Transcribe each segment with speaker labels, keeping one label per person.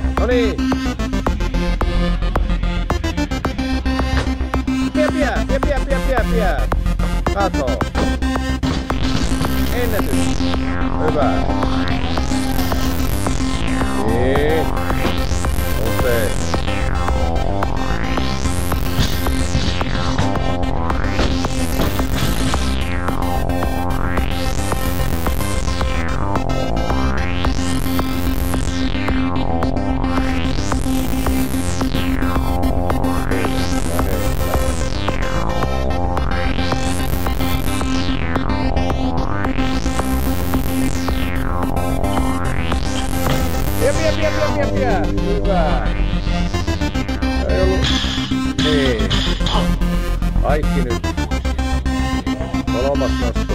Speaker 1: ¡Vamos! ¡Ole! ¡Pia, pia! ¡Pia, pia, pia, pia, pia! ¡Paso! ¡Éndete! ¡Uba! Pie. Hyvä. Ei ollut... Niin. Kaikki nyt. Kolmas nosto.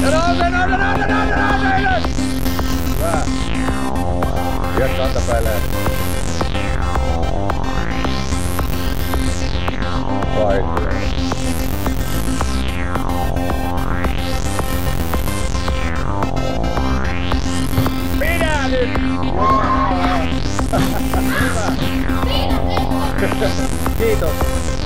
Speaker 1: Nouse, nouse, nouse, nouse, nouse, ylös! Hyvä. Vie kantapäälle. Vaikka. Pidä nyt! Hyvä. Kiitos.